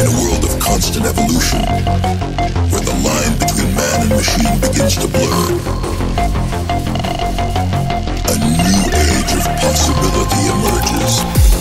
in a world of constant evolution, where the line between man and machine begins to blur. A new age of possibility emerges.